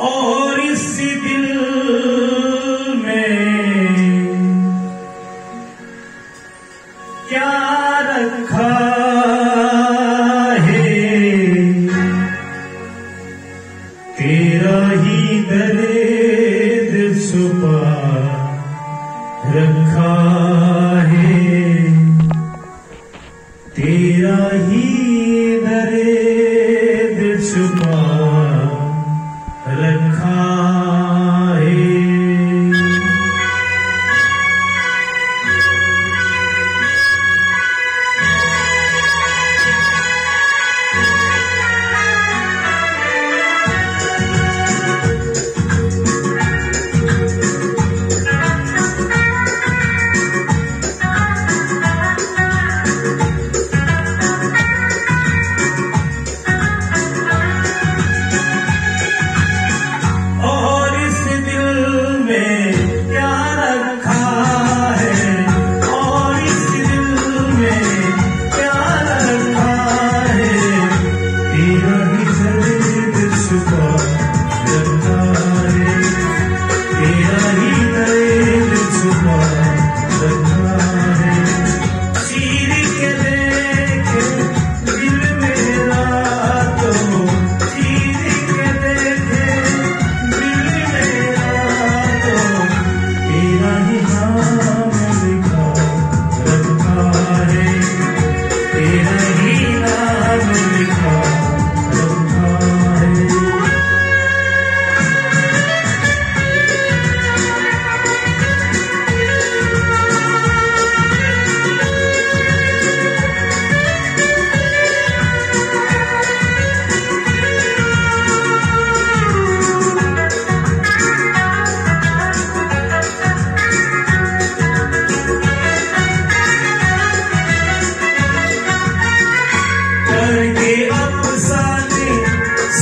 और इस दिल में क्या रखा है? तेरा ही दर्द छुपा रखा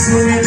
Jesús.